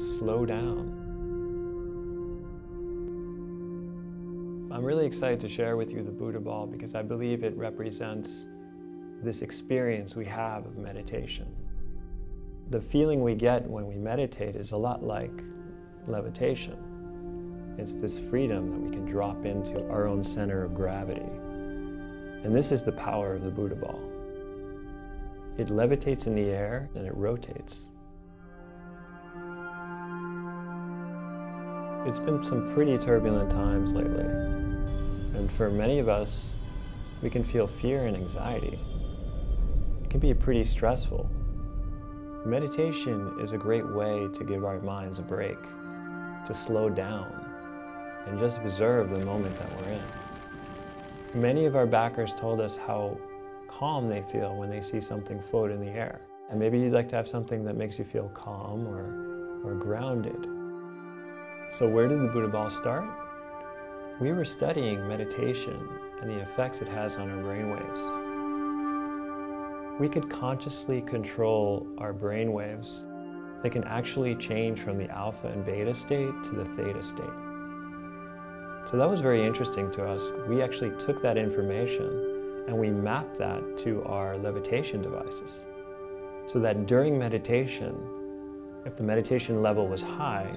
slow down. I'm really excited to share with you the Buda ball because I believe it represents this experience we have of meditation. The feeling we get when we meditate is a lot like levitation. It's this freedom that we can drop into our own center of gravity. And this is the power of the Buda ball. It levitates in the air and it rotates. It's been some pretty turbulent times lately. And for many of us, we can feel fear and anxiety. It can be pretty stressful. Meditation is a great way to give our minds a break, to slow down, and just observe the moment that we're in. Many of our backers told us how calm they feel when they see something float in the air. And maybe you'd like to have something that makes you feel calm or, or grounded. So where did the Buda Ball start? We were studying meditation and the effects it has on our brainwaves. We could consciously control our brainwaves. They can actually change from the alpha and beta state to the theta state. So that was very interesting to us. We actually took that information and we mapped that to our levitation devices. So that during meditation, if the meditation level was high,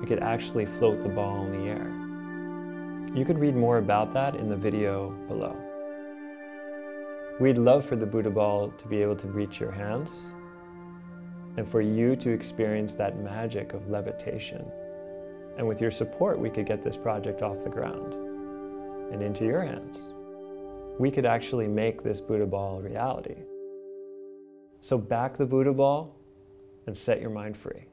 we could actually float the ball in the air. You could read more about that in the video below. We'd love for the Buda ball to be able to reach your hands and for you to experience that magic of levitation. And with your support, we could get this project off the ground and into your hands. We could actually make this Buda ball a reality. So back the Buda ball and set your mind free.